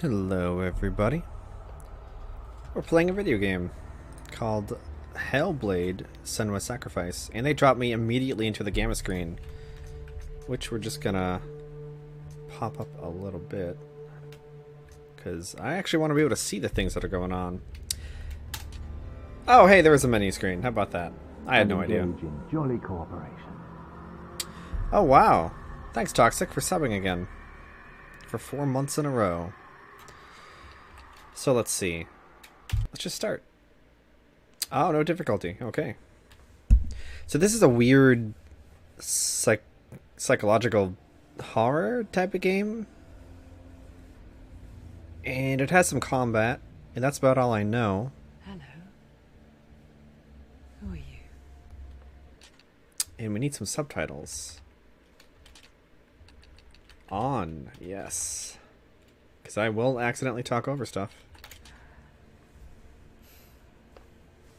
Hello, everybody. We're playing a video game called Hellblade Senua's Sacrifice, and they dropped me immediately into the gamma screen, which we're just gonna pop up a little bit because I actually want to be able to see the things that are going on. Oh, hey, there was a menu screen. How about that? I had no idea. Jolly cooperation. Oh, wow. Thanks, Toxic, for subbing again. For four months in a row. So let's see. Let's just start. Oh, no difficulty. Okay. So this is a weird psych psychological horror type of game. And it has some combat, and that's about all I know. Hello. Who are you? And we need some subtitles. On, yes. Because I will accidentally talk over stuff.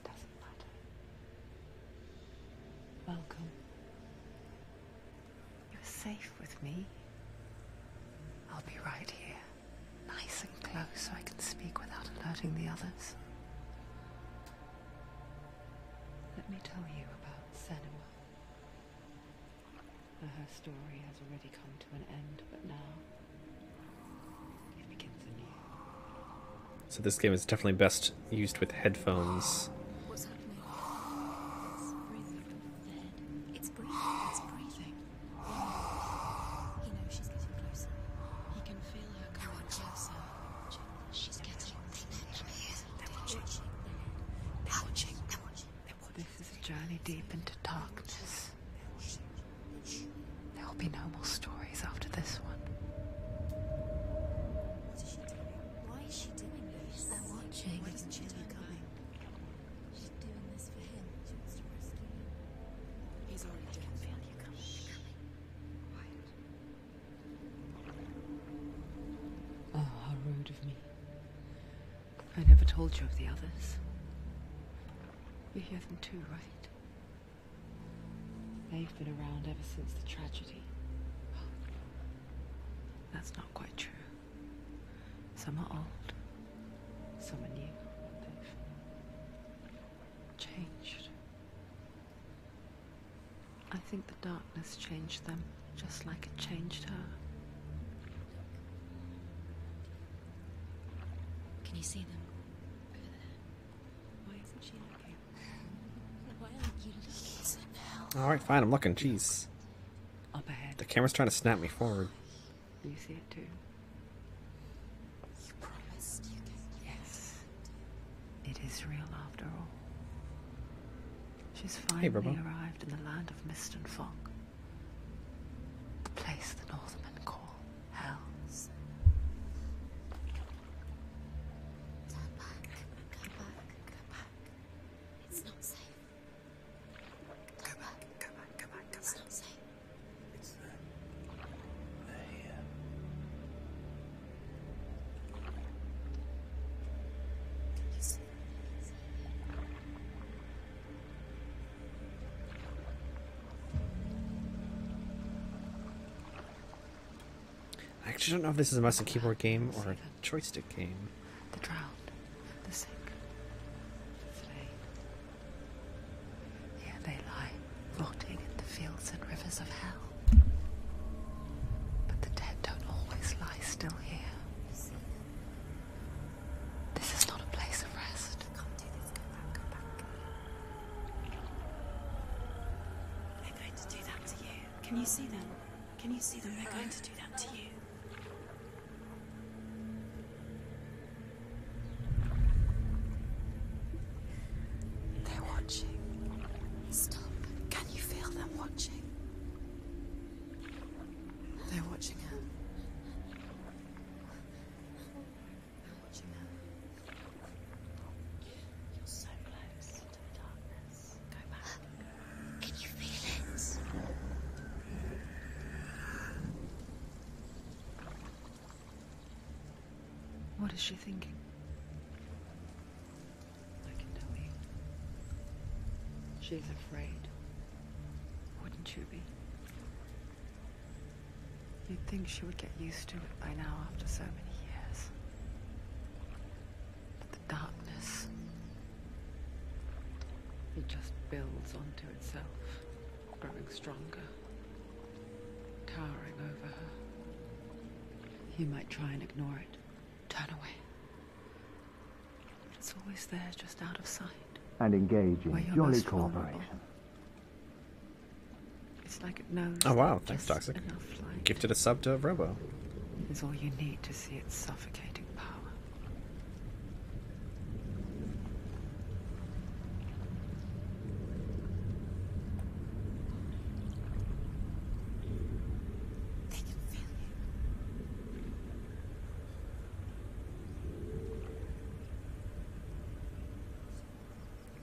Doesn't matter. Welcome. You're safe with me. I'll be right here, nice and close so I can speak without alerting the others. Let me tell you about Senua. Her story has already come to an end, but now it begins anew. So this game is definitely best used with headphones. What's happening? It's breathing. It's breathing. It's breathing. He knows she's getting closer. He can feel her coming closer. She's getting. They're. They're watching. They're watching. This is a journey deep into darkness. There will be no more told you of the others. You hear them too, right? They've been around ever since the tragedy. That's not quite true. Some are old, some are new. They've changed. I think the darkness changed them, just like it changed her. Can you see them? Over there. Why isn't she looking? Why aren't you looking? It's in hell. Alright, fine, I'm looking. Jeez. Up ahead. The camera's trying to snap me forward. You see it too? You promised you could. Yes. It is real after all. She's Hey, finally Robo. arrived in the land of mist and fog. The place the Northmen I actually don't know if this is a mouse and keyboard game or a joystick game. The drowned, the sick, the slain. Here they lie, rotting in the fields and rivers of hell. But the dead don't always lie still here. This is not a place of rest. Can't do this. Go back. Go back. They're going to do that to you. Can you see them? Can you see them? They're going to do that to you. They're watching. Stop. Can you feel them watching? They're watching her. They're watching her. You're so close to the darkness. Go back. Can you feel it? What is she thinking? I can tell you. She's afraid. Wouldn't you be? You'd think she would get used to it by now after so many years. But the darkness. It just builds onto itself, growing stronger, towering over her. You might try and ignore it, turn away. But it's always there, just out of sight. and engage Where in jolly most cooperation. It's like it knows. Oh, wow, thanks, Toxic. Enough light Gifted a sub to Robo. is all you need to see it suffocating power. They can feel you.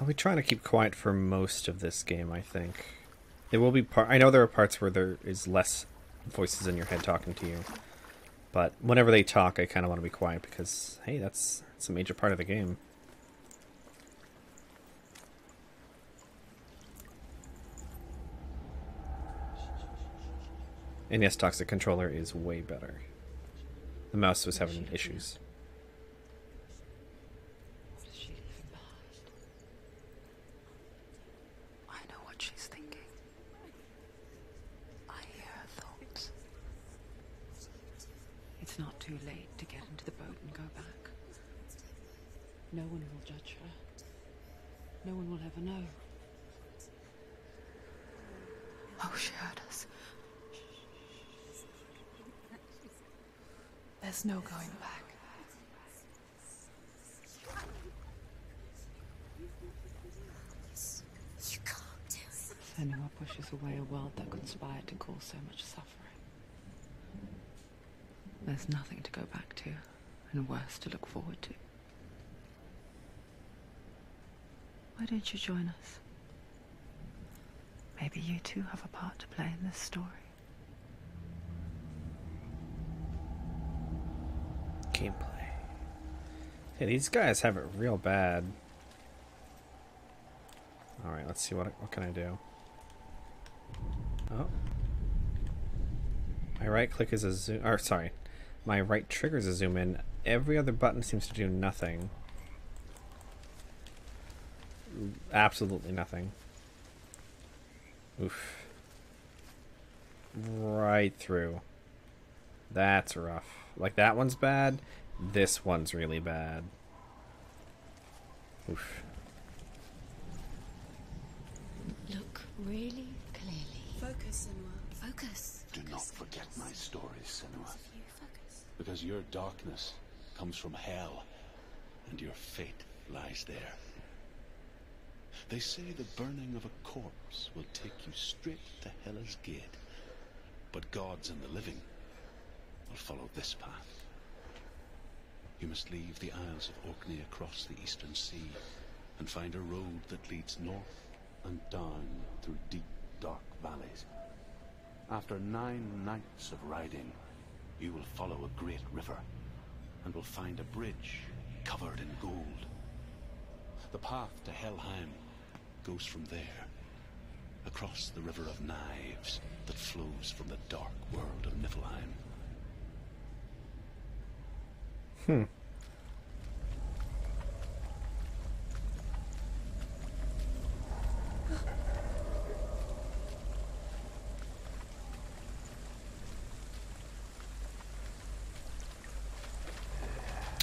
So I'll be trying to keep quiet for most of this game, I think. There will be part I know there are parts where there is less voices in your head talking to you. But whenever they talk, I kind of want to be quiet because hey, that's it's a major part of the game. And yes, Toxic Controller is way better. The mouse was having issues. What is she leaving behind? I know what she's thinking. I hear her thoughts. It's not too late to get into the boat and go back. No one will judge her. No one will ever know. Oh, she heard us. There's no going back. You can't do it. Senua pushes away a world that conspired to cause so much suffering. There's nothing to go back to, and worse to look forward to. Why don't you join us? Maybe you too have a part to play in this story. Gameplay. Hey, these guys have it real bad. Alright, let's see what what can I do. Oh. My right click is a zoom or sorry. My right trigger is a zoom in. Every other button seems to do nothing. Absolutely nothing. Oof. Right through. That's rough. Like that one's bad. This one's really bad. Oof. Look really clearly. Focus, Senua. Focus. Do not forget focus. my stories, Senua, Both you, focus. because your darkness comes from hell, and your fate lies there. They say the burning of a corpse will take you straight to Hela's gate, but gods and the living will follow this path. You must leave the Isles of Orkney across the eastern sea and find a road that leads north and down through deep, dark valleys. After nine nights of riding, you will follow a great river and will find a bridge covered in gold. The path to Helheim goes from there, across the river of knives that flows from the dark world of Niflheim. Hmm.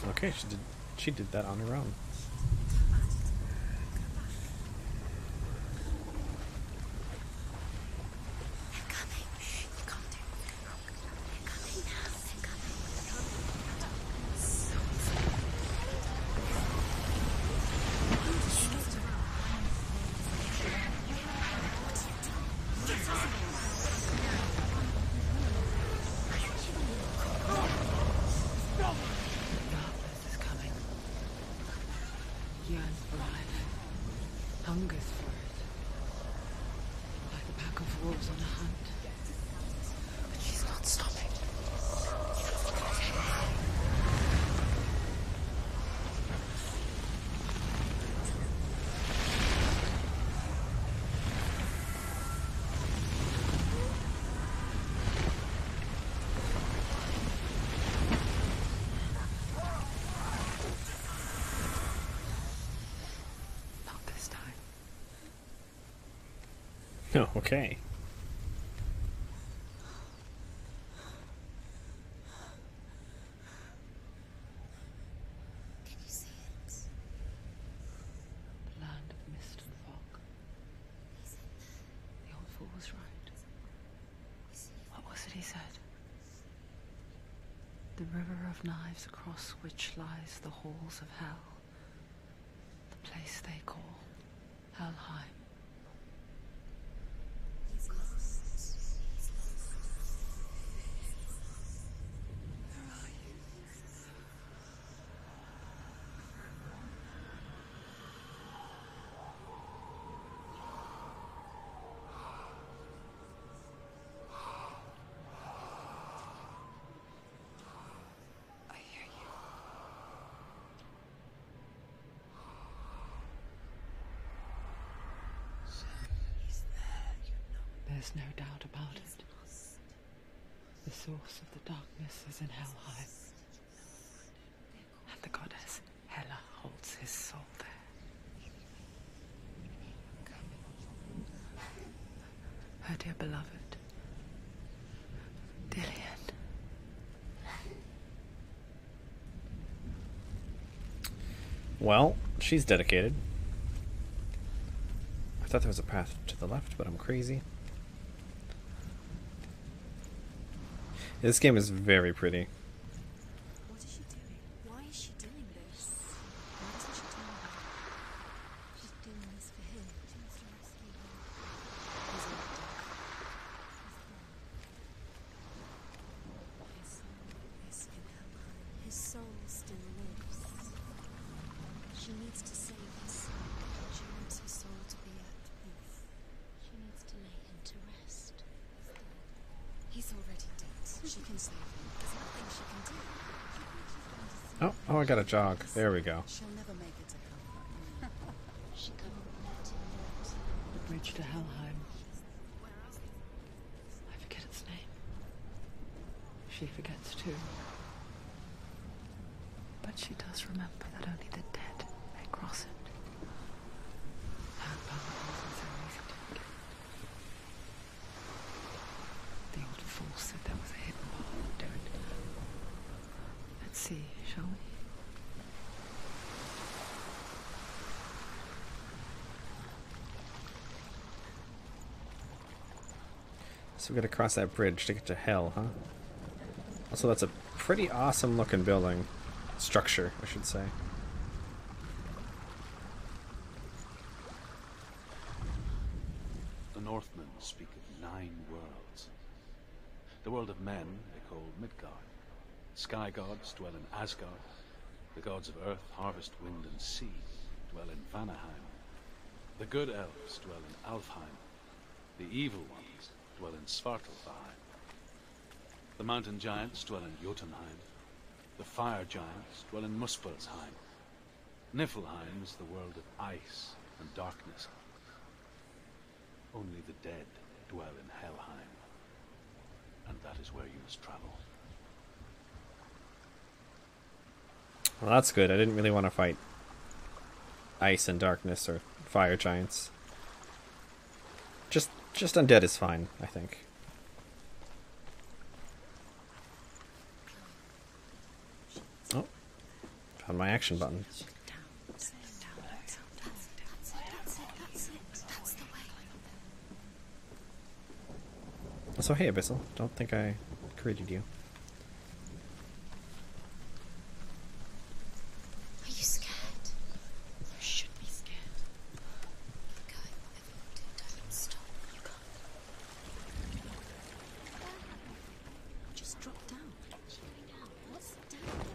Okay, she did. She did that on her own. They're coming. You can't do it. They're coming now. They're coming. Darkness is coming. hungers for it. Like a pack of wolves on a hunt. But she's not stopping. Not this time. Oh, okay. Can you see it? The land of mist and fog. The old fool was right. What was it he said? The river of knives across which lies the halls of hell. The place they call Helheim. He's lost. He's lost. Where are you? I hear you. He's there, you know. There's no doubt about it. The source of the darkness is in Helheim, and the goddess Hela holds his soul there. Her dear beloved, Dillion. Well, she's dedicated. I thought there was a path to the left, but I'm crazy. This game is very pretty. What is she doing? Why is she doing this? Why doesn't she tell me? She's doing this for him. She wants to rescue him. He's all dead. He's gone. His soul is in Helheim. His soul still lives. She needs to save his soul. She wants his soul to be at peace. She needs to lay him to rest. He's already dead. She can save him. There's nothing she can do. Oh, oh, I got a jog. There we go. She'll never make it to Helheim. she couldn't let him do it. The bridge to Helheim. I forget its name. She forgets too. But she does remember that only the dead may cross it. How powerful and so easy to forget. The old fool said there was a hidden path to it. Let's see, shall we? So we gotta cross that bridge to get to hell, huh? Also, that's a pretty awesome looking building. Structure, I should say. The Northmen speak of nine worlds. The world of men they call Midgard. Sky gods dwell in Asgard. The gods of earth, harvest, wind, and sea dwell in Vanaheim. The good elves dwell in Alfheim. The evil ones dwell in Svartalfheim. The mountain giants dwell in Jotunheim. The fire giants dwell in Muspelheim. Niflheim is the world of ice and darkness. Only the dead dwell in Helheim. And that is where you must travel. Well, that's good. I didn't really want to fight ice and darkness or fire giants. Just, undead is fine. I think. Oh, found my action button. So hey, Abyssal. Don't think I created you. Are you scared? You should be scared. Keep going, whatever you do, don't stop. You can't. Just drop down. Down. What's down?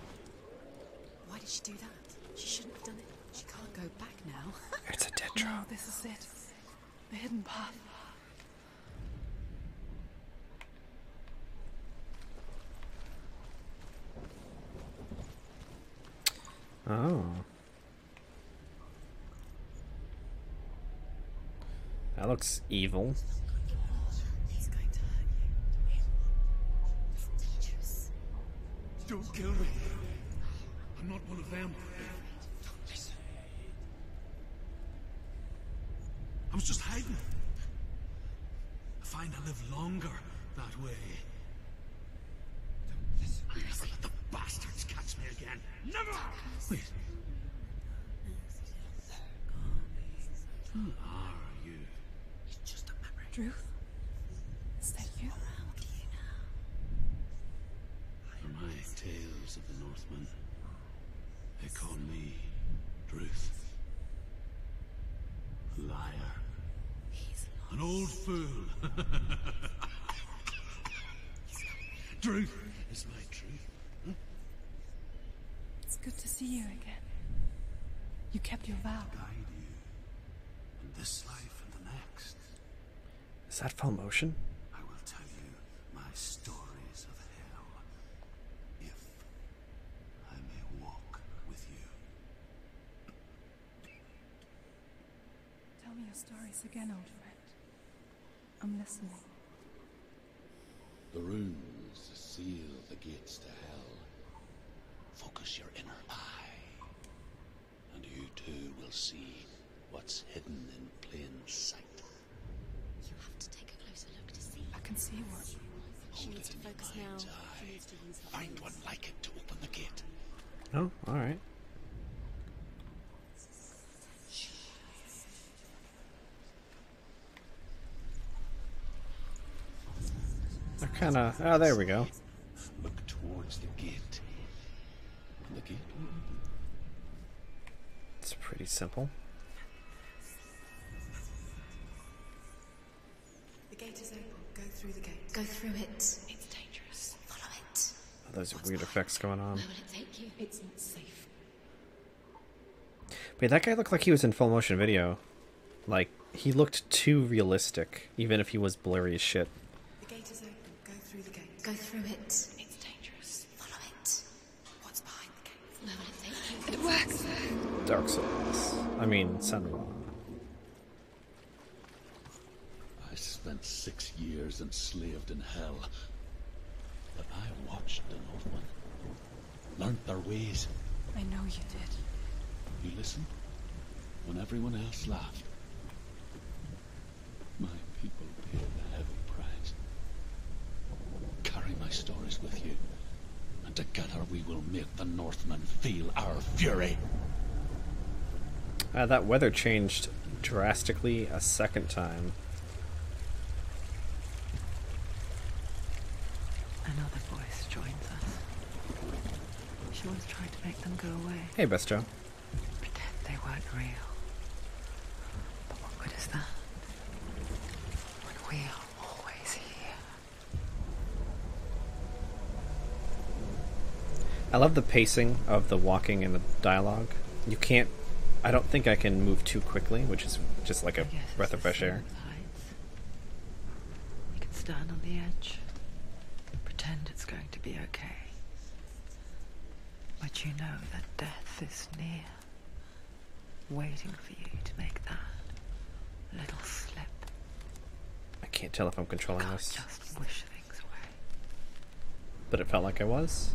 Why did she do that? She shouldn't have done it. She can't go back now. It's a dead No, drop. This is is it. The hidden path. Oh. That looks evil. He's going to hurt you. Don't kill me. I'm not one of them. I hiding. I find I live longer that way. Never let the bastards catch me again. Never! Wait. Who are you? It's just a memory. Druth? Is that you? For my tales of the Northmen, they call me Druth. Liar. He's An old fool. Druth is my truth. It's good to see you again. You kept your vow. Guide you in this life and the next. Is that full motion? I will tell you my stories of hell. If I may walk with you. Tell me your stories again, old friend. I'm listening. The runes seal the gates to hell. Focus your inner eye, and you too will see what's hidden in plain sight. You have to take a closer look to see. I can see one. She Hold needs it to in focus now. She eye. needs to use her Find one like it to open the gate. Oh, alright. They're kinda. Oh, there we go. Look towards the gate. The gate. It's pretty simple. The gate is open. Go through the gate. Go through it. It's dangerous. Follow it. Oh, those weird effects going on. Where will it take you? It's not safe. Wait, that guy looked like he was in full motion video. Like, he looked too realistic, even if he was blurry as shit. The gate is open. Go through the gate. Go through it. It's dangerous. Follow it. What's behind the gate? Where will it take you? It works! Dark Souls. I mean, Senua. I spent six years enslaved in hell. But I watched the Northmen. Learnt their ways. I know you did. You listened when everyone else laughed. My people paid the heavy price. Carry my stories with you, and together we will make the Northmen feel our fury. Uh, that weather changed drastically a second time. Another voice joins us. She once tried to make them go away, Hey, Best Joe. pretend they weren't real. But what good is that? When we are always here. I love the pacing of the walking and the dialogue. You can't. I don't think I can move too quickly, which is just like a breath of fresh air. You can stand on the edge, pretend it's going to be okay. But you know that death is near, waiting for you to make that little slip. I can't tell if I'm controlling this, just wish things away. but it felt like I was.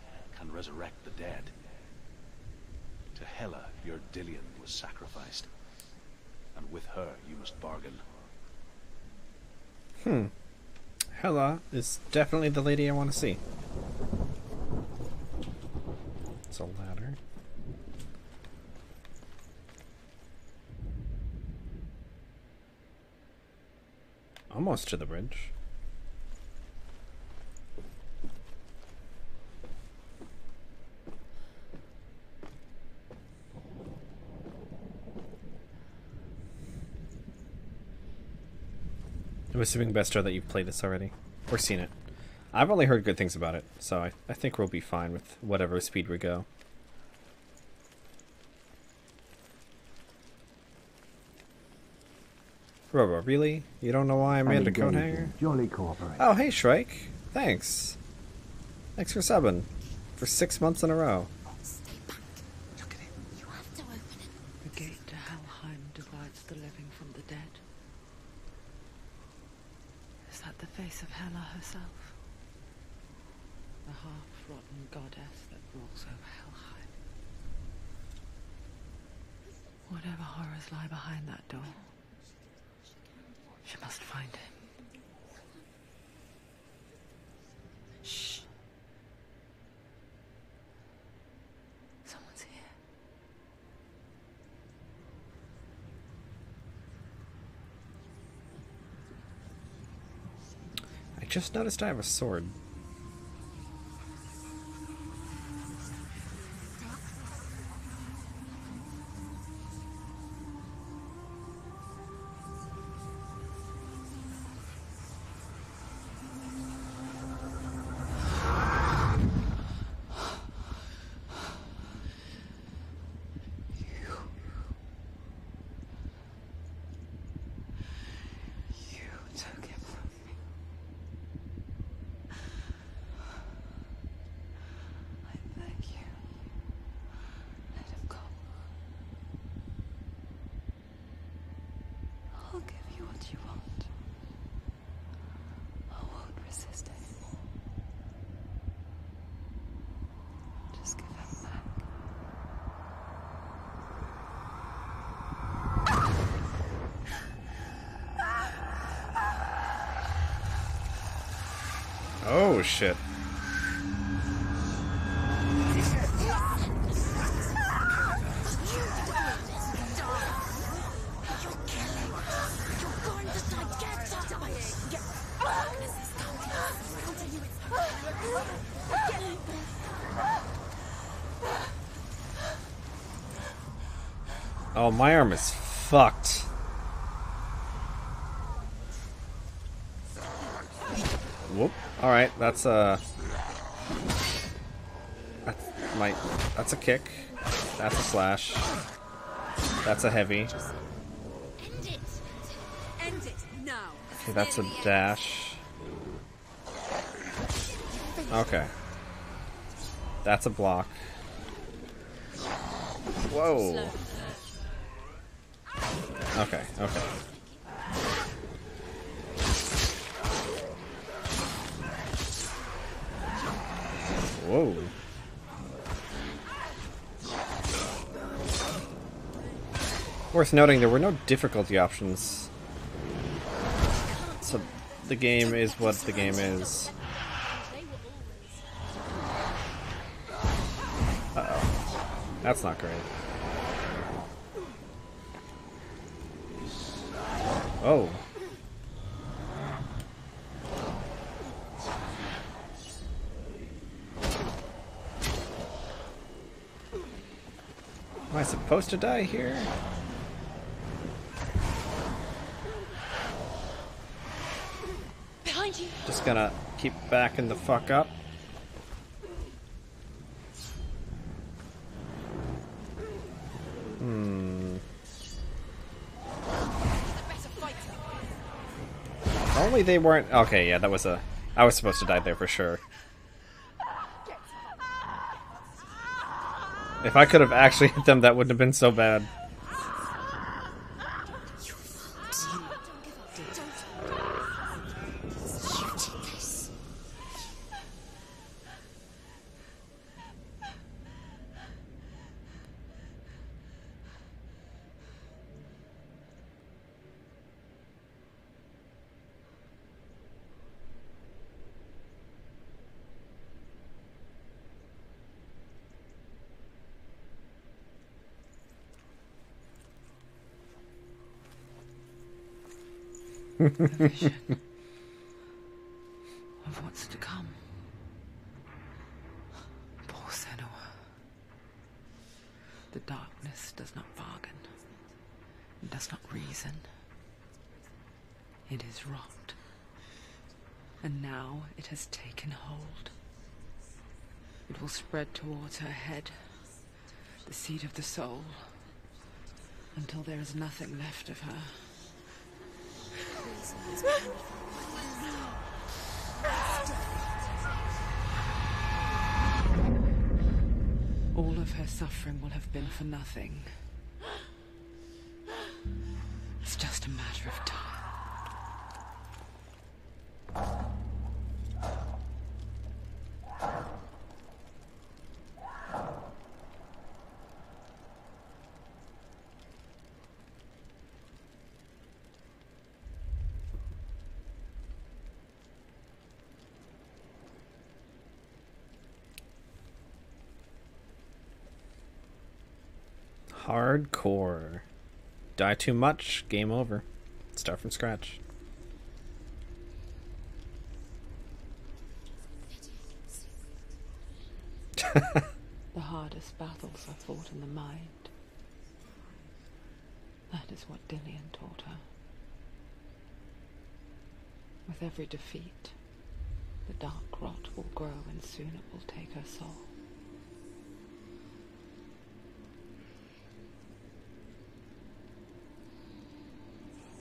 and resurrect the dead. To Hela your Dillion was sacrificed, and with her you must bargain. Hmm. Hela is definitely the lady I want to see. It's a ladder. Almost to the bridge. I'm assuming, Bester, that you've played this already. Or seen it. I've only heard good things about it, so I, I think we'll be fine with whatever speed we go. Robo, really? You don't know why I'm in the coat hanger? Jolly cooperate. Oh, hey, Shrike. Thanks. Thanks for subbing. For six months in a row. Stay back. Look at it. You have to open it. The gate to Helheim divides the living from the dead. Is that the face of Hela herself? The half-rotten goddess that rules over Helheim. Whatever horrors lie behind that door, she must find him. Shh. Someone's here. I just noticed I have a sword. You took him from me. I thank you. Let him go. I'll give you what you want. I won't resist anymore. Just give him back. Oh, shit. Oh, my arm is fucked. Whoop. Alright, that's a... That's my... That's a kick. That's a slash. That's a heavy. Okay, that's a dash. Okay. That's a block. Whoa. Okay, okay. Whoa. Worth noting, there were no difficulty options. So the game is what the game is. Uh-oh. That's not great. Oh. I supposed to die here? Behind you. Just gonna keep backing the fuck up. Hmm. Better fight. If Only they weren't. Okay, yeah, that was a. I was supposed to die there for sure. If I could have actually hit them, that wouldn't have been so bad. A vision of what's to come. Poor Senua. The darkness does not bargain, it does not reason. It is rot. And now it has taken hold. It will spread towards her head, the seat of the soul, until there is nothing left of her. All of her suffering will have been for nothing. It's just a matter of time. Hardcore. Die too much, game over. Start from scratch. The hardest battles are fought in the mind. That is what Dillion taught her. With every defeat, the dark rot will grow and soon it will take her soul.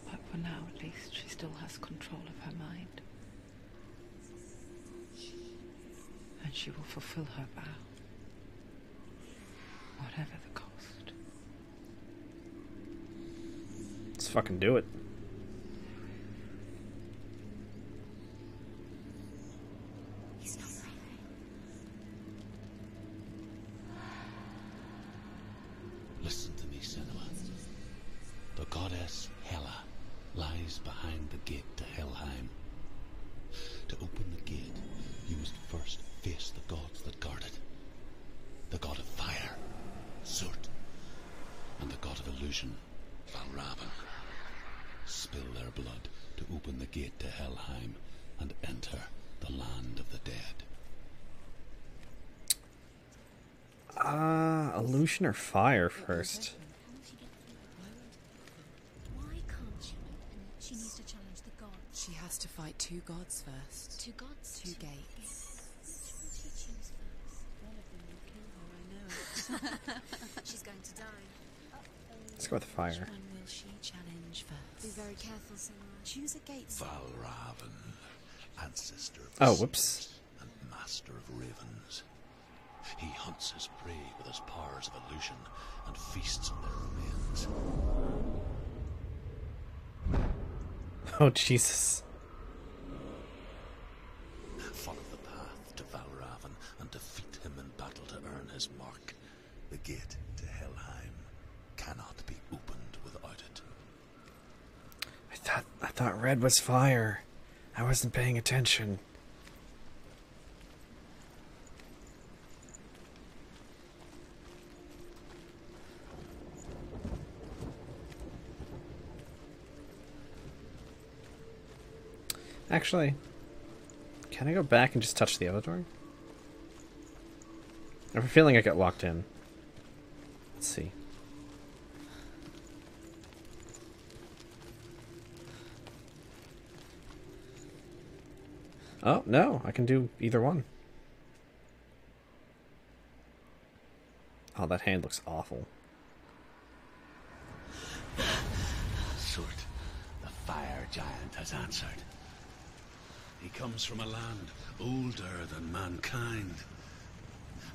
But for now, at least, she still has control of her mind. And she will fulfill her vow. Whatever the cost. Let's fucking do it. He's not right. Listen to me, Senua. The goddess Hela lies behind the gate to Helheim. To open the gate, you must first face the gods that guard it. The god of fire, Surt, and the god of illusion, Valravn. Spill their blood to open the gate to Helheim and enter the land of the dead. Uh, illusion or fire first? She? And she needs to challenge the gods. She has to fight two gods first. Two gods. Two gates. Which will she first? One of them will kill her, I know. She's going to die. Let's go with Which fire. One will she challenge Be very careful, Senua. Choose a gate. Valravn, ancestor of Oh, whoops. and master of ravens. He hunts his prey with his powers of illusion and feasts on their remains. Oh, Jesus. Thought red was fire. I wasn't paying attention. Actually, can I go back and just touch the other door? I have a feeling I got locked in. Let's see. Oh, no, I can do either one. Oh, that hand looks awful. Surt, the fire giant has answered. He comes from a land older than mankind.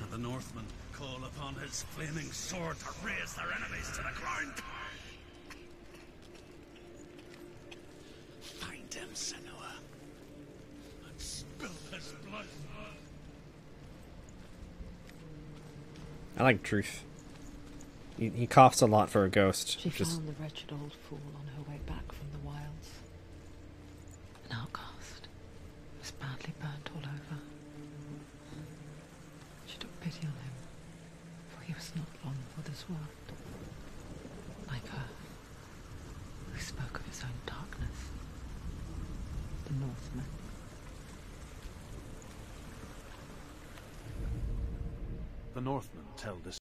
And the Northmen call upon his flaming sword to raze their enemies to the ground. Find him, Senua. And spill his blood. I like Druth. He, he coughs a lot for a ghost. She is- found the wretched old fool on her way back from the wilds. An outcast. Was badly burnt all over. She took pity on him, for he was not long for this world. Like her, who spoke of his own darkness. The Northmen. The Northmen tell this